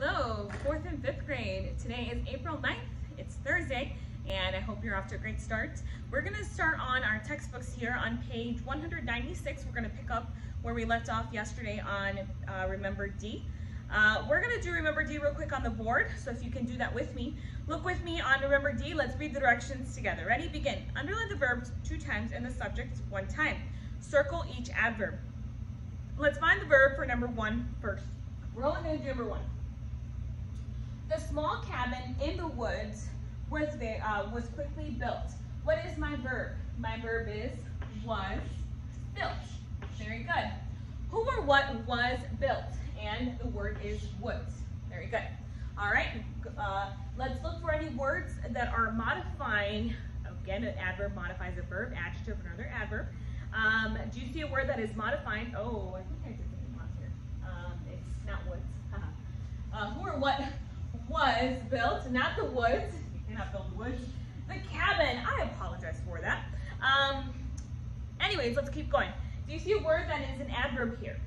Hello, fourth and fifth grade. Today is April 9th. It's Thursday, and I hope you're off to a great start. We're gonna start on our textbooks here on page 196. We're gonna pick up where we left off yesterday on uh, Remember D. Uh, we're gonna do Remember D real quick on the board, so if you can do that with me. Look with me on Remember D. Let's read the directions together. Ready? Begin. Underline the verb two times and the subject one time. Circle each adverb. Let's find the verb for number one first. We're only gonna do number one. The small cabin in the woods was, uh, was quickly built. What is my verb? My verb is was built. Very good. Who or what was built? And the word is woods. Very good. All right, uh, let's look for any words that are modifying. Again, an adverb modifies a verb, adjective, another adverb. Um, do you see a word that is modifying? Oh, I think I did something wrong here. Um, it's not woods. uh, who or what was built, not the woods. You cannot build woods. The cabin, I apologize for that. Um, anyways, let's keep going. Do you see a word that is an adverb here?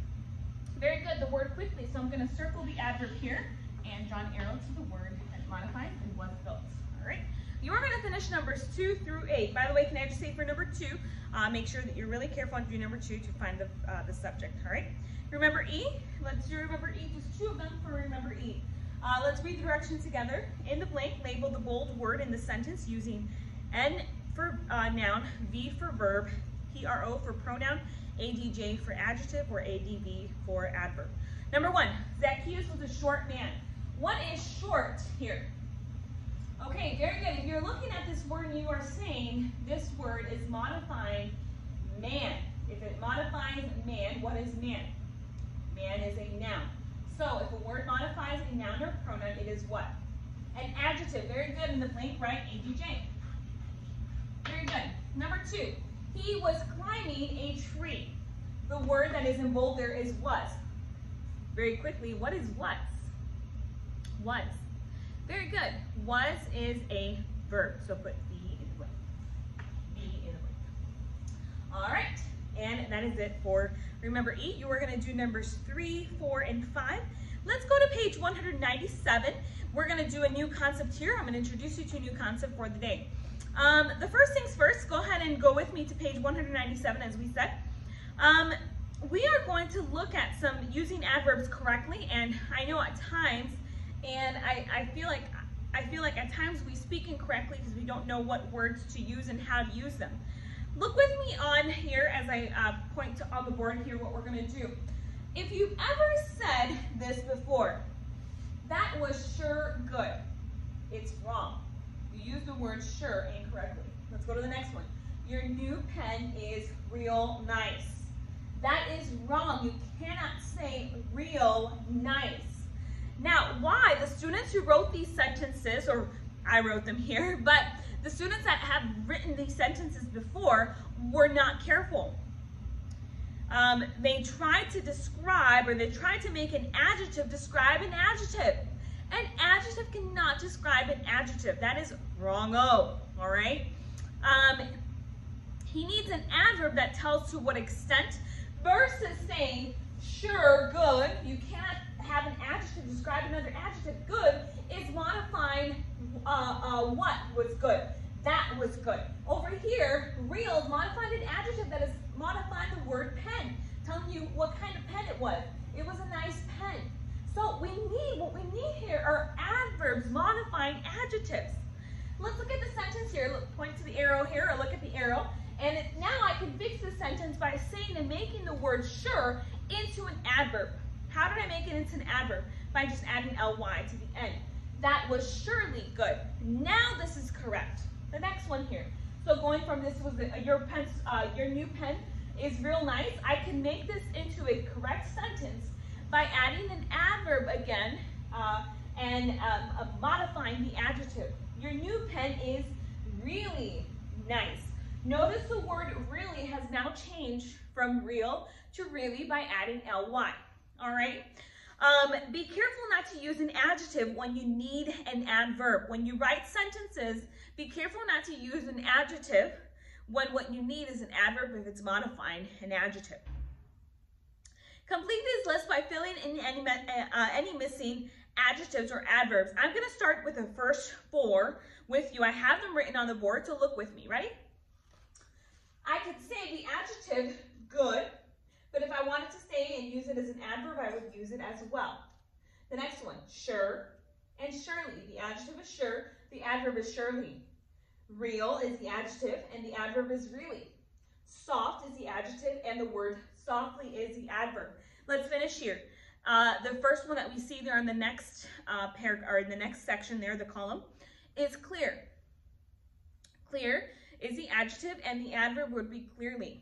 Very good, the word quickly. So I'm gonna circle the adverb here and draw an arrow to the word that modifies and was built. All right. You are gonna finish numbers two through eight. By the way, can I just say for number two, uh, make sure that you're really careful on do number two to find the, uh, the subject, all right? Remember E? Let's do remember E, just two of them for remember E. Uh, let's read the directions together. In the blank, label the bold word in the sentence using N for uh, noun, V for verb, PRO for pronoun, ADJ for adjective, or ADV for adverb. Number one, Zacchaeus was a short man. What is short here? Okay, very good. If you're looking at this word and you are saying this word is modifying man. If it modifies man, what is man? Man is a noun. So if a word modifies a noun is what? An adjective. Very good. In the blank, right? ADJ. Very good. Number two, he was climbing a tree. The word that is in bold there is was. Very quickly, what is was? Was. Very good. Was is a verb. So put be in the blank. Be in the blank. All right. And that is it for Remember E. You are going to do numbers 3, 4, and 5. Let's go to page 197. We're going to do a new concept here. I'm going to introduce you to a new concept for the day. Um, the first things first, go ahead and go with me to page 197 as we said. Um, we are going to look at some using adverbs correctly and I know at times and I, I feel like I feel like at times we speak incorrectly because we don't know what words to use and how to use them. Look with me on here as I uh, point to on the board here what we're going to do. If you've ever said this before, that was sure good. It's wrong. You use the word sure incorrectly. Let's go to the next one. Your new pen is real nice. That is wrong. You cannot say real nice. Now, why? The students who wrote these sentences, or I wrote them here, but the students that have written these sentences before were not careful. Um, they tried to describe or they tried to make an adjective describe an adjective. An adjective cannot describe an adjective. That is wrong-o, all right? Um, he needs an adverb that tells to what extent versus saying, sure, good. You can't have an adjective describe another adjective. Good is modifying uh, uh, what was good. That was good. Over here, real modified an adjective that is modifying the word pen, telling you what kind of pen it was. It was a nice pen. So we need, what we need here are adverbs modifying adjectives. Let's look at the sentence here. Look, point to the arrow here, or look at the arrow. And it, now I can fix the sentence by saying and making the word sure into an adverb. How did I make it into an adverb? By just adding ly to the end. That was surely good. Now this is correct. The next one here. So going from this was the, your pen, uh, your new pen is real nice. I can make this into a correct sentence by adding an adverb again uh, and um, uh, modifying the adjective. Your new pen is really nice. Notice the word really has now changed from real to really by adding ly all right? Um, be careful not to use an adjective when you need an adverb. When you write sentences, be careful not to use an adjective when what you need is an adverb if it's modifying an adjective. Complete this list by filling in any, uh, any missing adjectives or adverbs. I'm gonna start with the first four with you. I have them written on the board, so look with me. Ready? I could say the adjective good, but if I wanted to say and use it as an adverb, I would use it as well. The next one, sure and surely. The adjective is sure, the adverb is surely. Real is the adjective and the adverb is really. Soft is the adjective and the word softly is the adverb. Let's finish here. Uh, the first one that we see there in the next uh, paragraph or in the next section there, the column, is clear. Clear is the adjective and the adverb would be clearly.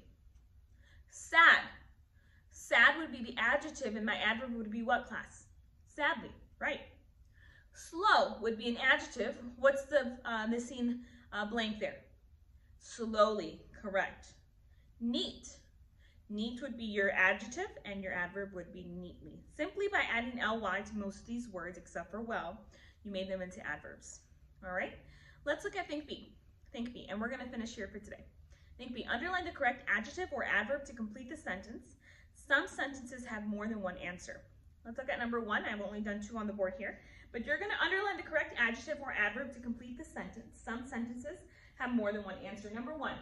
Sad. Sad would be the adjective and my adverb would be what class? Sadly, right. Slow would be an adjective. What's the uh, missing uh, blank there? Slowly, correct. Neat. Neat would be your adjective and your adverb would be neatly. Simply by adding ly to most of these words except for well, you made them into adverbs. All right, let's look at think B. Think B, and we're gonna finish here for today. Think B, underline the correct adjective or adverb to complete the sentence. Some sentences have more than one answer. Let's look at number one. I've only done two on the board here, but you're gonna underline the correct adjective or adverb to complete the sentence. Some sentences have more than one answer. Number one,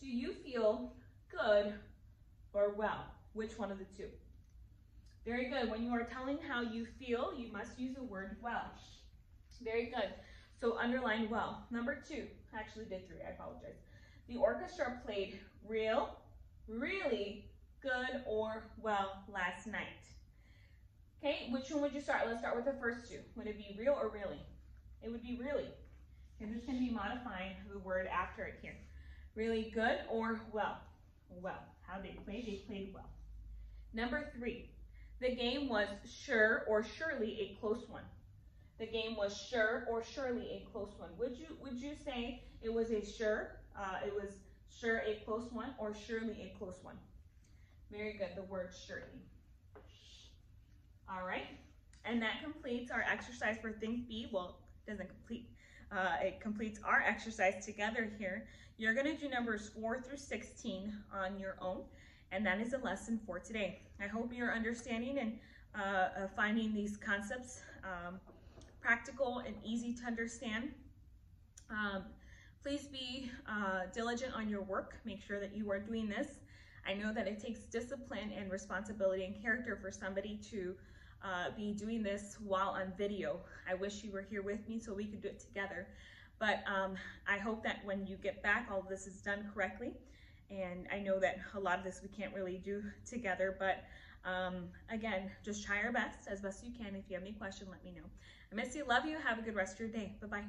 do you feel good or well? Which one of the two? Very good. When you are telling how you feel, you must use the word well. Very good. So underline well. Number two, I actually did three, I apologize. The orchestra played real, really good, or well last night. Okay, which one would you start? Let's start with the first two. Would it be real or really? It would be really. I'm just going to be modifying the word after it here. Really good or well? Well, how they played, they played well. Number three, the game was sure or surely a close one. The game was sure or surely a close one. Would you would you say it was a sure, uh, it was sure a close one or surely a close one? Very good, the word surely. All right, and that completes our exercise for Think B. Well, doesn't complete, uh, it completes our exercise together here. You're gonna do numbers four through 16 on your own, and that is a lesson for today. I hope you're understanding and uh, finding these concepts um, practical and easy to understand. Um, please be uh, diligent on your work. Make sure that you are doing this. I know that it takes discipline and responsibility and character for somebody to uh, be doing this while on video. I wish you were here with me so we could do it together. But um, I hope that when you get back, all of this is done correctly. And I know that a lot of this we can't really do together, but um, again, just try your best as best you can. If you have any question, let me know. I miss you, love you. Have a good rest of your day. Bye-bye.